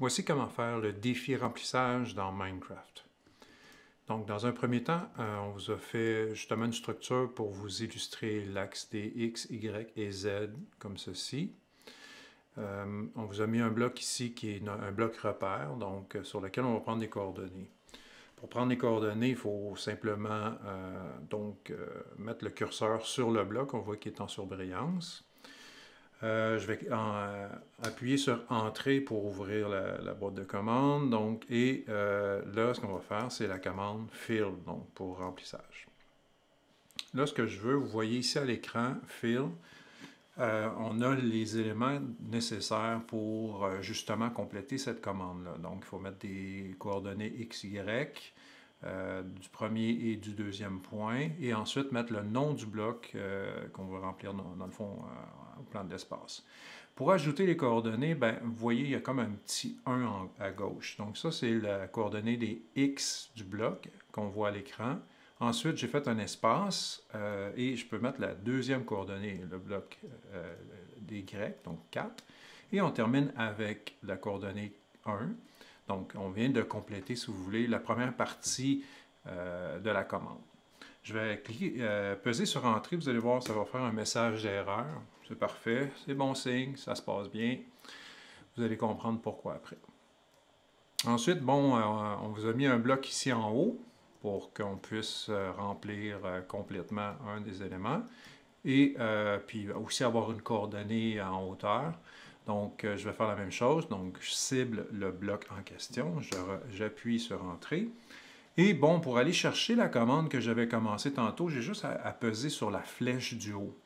Voici comment faire le défi remplissage dans Minecraft. Donc, dans un premier temps, euh, on vous a fait justement une structure pour vous illustrer l'axe des X, Y et Z comme ceci. Euh, on vous a mis un bloc ici qui est un bloc repère, donc euh, sur lequel on va prendre des coordonnées. Pour prendre les coordonnées, il faut simplement donc, mettre le curseur sur le bloc, on voit qu'il est en surbrillance. Euh, je vais euh, appuyer sur Entrée pour ouvrir la, boîte de commande. Donc, et euh, là, ce qu'on va faire, c'est la commande Fill, donc pour remplissage. Là, ce que je veux, vous voyez ici à l'écran, Fill, on a les éléments nécessaires pour justement compléter cette commande-là. Donc, il faut mettre des coordonnées X, Y, du premier et du deuxième point, et ensuite mettre le nom du bloc qu'on veut remplir dans, le fond au plan d'espace. Pour ajouter les coordonnées, ben, vous voyez, il y a comme un petit 1 à gauche. Donc ça, c'est la coordonnée des X du bloc qu'on voit à l'écran. Ensuite, j'ai fait un espace euh, et je peux mettre la deuxième coordonnée, le bloc euh, des Y, donc 4. Et on termine avec la coordonnée 1. Donc, on vient de compléter, si vous voulez, la première partie euh, de la commande. Je vais cliquer, peser sur Entrée, vous allez voir, ça va faire un message d'erreur. C'est parfait, c'est bon signe, ça se passe bien. Vous allez comprendre pourquoi après. Ensuite, bon, euh, on vous a mis un bloc ici en haut pour qu'on puisse euh, remplir euh, complètement un des éléments. Et puis aussi avoir une coordonnée en hauteur. Donc, je vais faire la même chose. Donc, je cible le bloc en question. J'appuie sur Entrée. Et bon, pour aller chercher la commande que j'avais commencé tantôt, j'ai juste à, peser sur la flèche du haut.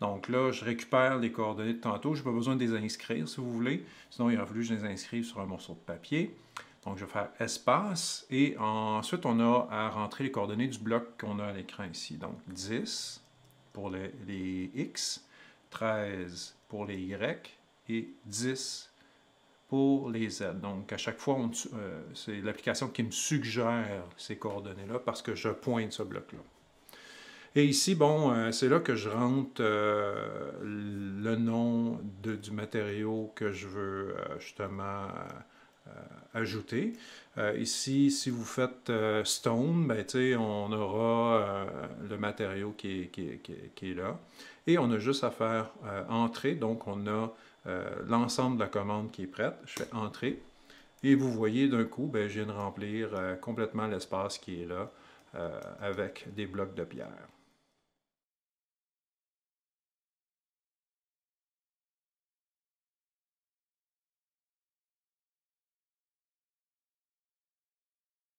Donc là, je récupère les coordonnées de tantôt. Je n'ai pas besoin de les inscrire, si vous voulez. Sinon, il aurait fallu que je les inscrive sur un morceau de papier. Donc, je vais faire espace. Et ensuite, on a à rentrer les coordonnées du bloc qu'on a à l'écran ici. Donc, 10 pour les, X, 13 pour les Y et 10 pour les Z. Donc, à chaque fois, euh, c'est l'application qui me suggère ces coordonnées-là parce que je pointe ce bloc-là. Et ici, bon, euh, c'est là que je rentre euh, le nom du matériau que je veux justement ajouter. ici, si vous faites stone, ben, on aura le matériau qui est, là. Et on a juste à faire entrer, donc on a l'ensemble de la commande qui est prête. Je fais entrer. Et vous voyez d'un coup, ben, je viens de remplir complètement l'espace qui est là avec des blocs de pierre.